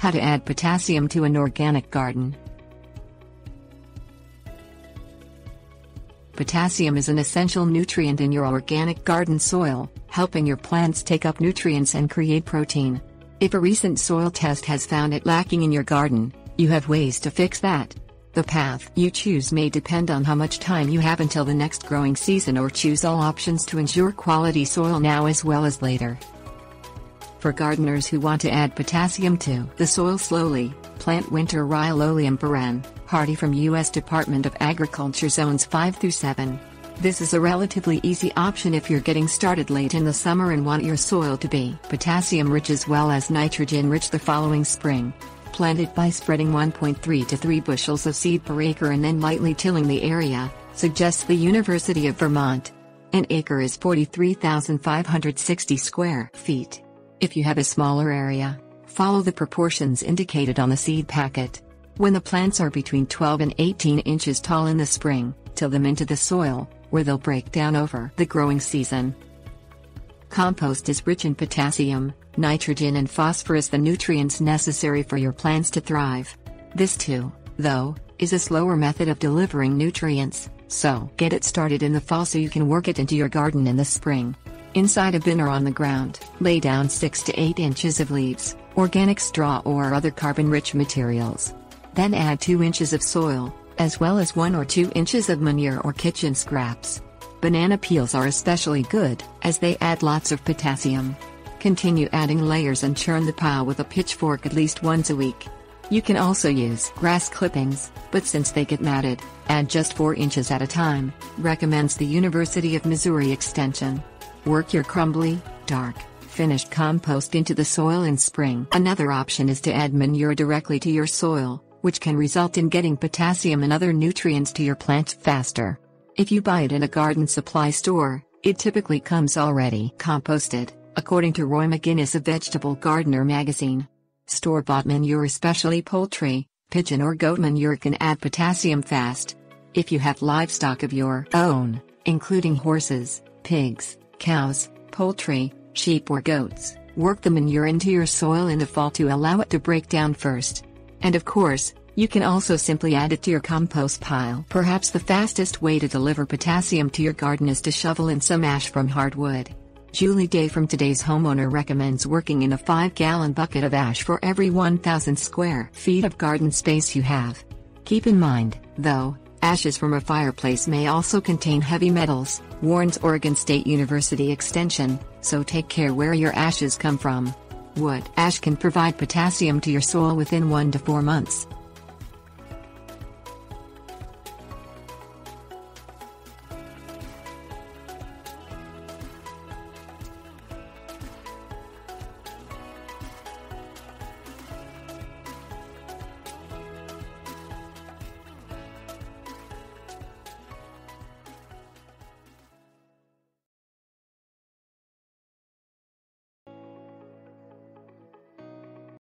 How to add potassium to an organic garden. Potassium is an essential nutrient in your organic garden soil, helping your plants take up nutrients and create protein. If a recent soil test has found it lacking in your garden, you have ways to fix that. The path you choose may depend on how much time you have until the next growing season or choose all options to ensure quality soil now as well as later. For gardeners who want to add potassium to the soil slowly, plant winter rye Lolium perenne, hardy from U.S. Department of Agriculture Zones 5 through 7. This is a relatively easy option if you're getting started late in the summer and want your soil to be potassium rich as well as nitrogen rich the following spring. Plant it by spreading 1.3 to 3 bushels of seed per acre and then lightly tilling the area, suggests the University of Vermont. An acre is 43,560 square feet. If you have a smaller area, follow the proportions indicated on the seed packet. When the plants are between 12 and 18 inches tall in the spring, till them into the soil, where they'll break down over the growing season. Compost is rich in potassium, nitrogen and phosphorus the nutrients necessary for your plants to thrive. This too, though, is a slower method of delivering nutrients, so get it started in the fall so you can work it into your garden in the spring. Inside a bin or on the ground, lay down 6 to 8 inches of leaves, organic straw or other carbon-rich materials. Then add 2 inches of soil, as well as 1 or 2 inches of manure or kitchen scraps. Banana peels are especially good, as they add lots of potassium. Continue adding layers and churn the pile with a pitchfork at least once a week. You can also use grass clippings, but since they get matted, add just 4 inches at a time, recommends the University of Missouri Extension. Work your crumbly, dark, finished compost into the soil in spring. Another option is to add manure directly to your soil, which can result in getting potassium and other nutrients to your plants faster. If you buy it in a garden supply store, it typically comes already composted, according to Roy McGinnis of Vegetable Gardener magazine. Store bought manure, especially poultry, pigeon, or goat manure, can add potassium fast. If you have livestock of your own, including horses, pigs, cows, poultry, sheep or goats, work the manure into your soil in the fall to allow it to break down first. And of course, you can also simply add it to your compost pile. Perhaps the fastest way to deliver potassium to your garden is to shovel in some ash from hardwood. Julie Day from Today's Homeowner recommends working in a 5 gallon bucket of ash for every 1,000 square feet of garden space you have. Keep in mind, though, Ashes from a fireplace may also contain heavy metals, warns Oregon State University Extension, so take care where your ashes come from. Wood ash can provide potassium to your soil within 1 to 4 months.